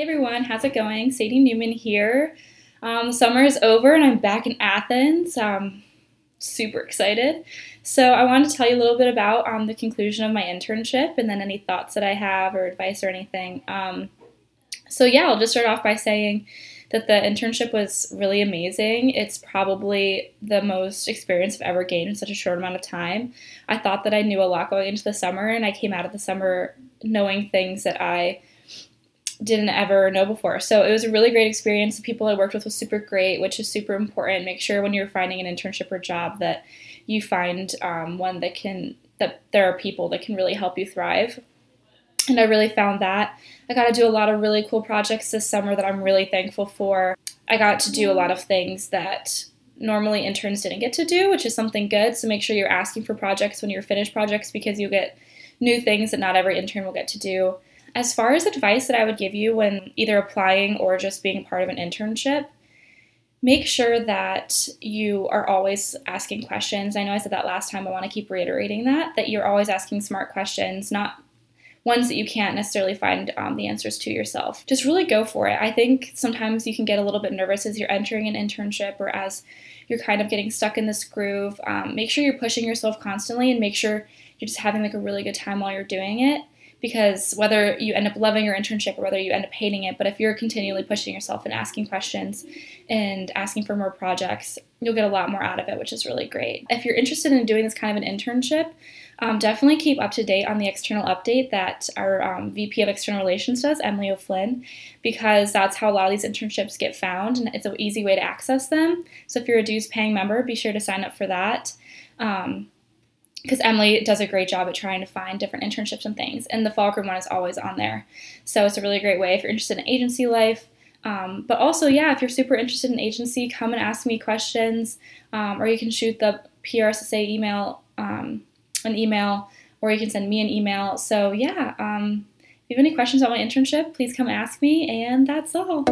Hey everyone, how's it going? Sadie Newman here. Um, summer is over and I'm back in Athens. Um, super excited. So I wanted to tell you a little bit about um, the conclusion of my internship and then any thoughts that I have or advice or anything. Um, so yeah, I'll just start off by saying that the internship was really amazing. It's probably the most experience I've ever gained in such a short amount of time. I thought that I knew a lot going into the summer and I came out of the summer knowing things that I didn't ever know before. So it was a really great experience. The people I worked with was super great, which is super important. Make sure when you're finding an internship or job that you find um, one that can that there are people that can really help you thrive. And I really found that. I got to do a lot of really cool projects this summer that I'm really thankful for. I got to do a lot of things that normally interns didn't get to do, which is something good. So make sure you're asking for projects when you're finished projects because you get new things that not every intern will get to do. As far as advice that I would give you when either applying or just being part of an internship, make sure that you are always asking questions. I know I said that last time, I want to keep reiterating that, that you're always asking smart questions, not ones that you can't necessarily find um, the answers to yourself. Just really go for it. I think sometimes you can get a little bit nervous as you're entering an internship or as you're kind of getting stuck in this groove. Um, make sure you're pushing yourself constantly and make sure you're just having like a really good time while you're doing it because whether you end up loving your internship or whether you end up hating it, but if you're continually pushing yourself and asking questions and asking for more projects, you'll get a lot more out of it, which is really great. If you're interested in doing this kind of an internship, um, definitely keep up to date on the external update that our um, VP of External Relations does, Emily O'Flynn, because that's how a lot of these internships get found and it's an easy way to access them. So if you're a dues paying member, be sure to sign up for that. Um, because Emily does a great job at trying to find different internships and things. And the Fahlgren one is always on there. So it's a really great way if you're interested in agency life. Um, but also, yeah, if you're super interested in agency, come and ask me questions, um, or you can shoot the PRSSA email, um, an email, or you can send me an email. So yeah, um, if you have any questions about my internship, please come ask me, and that's all.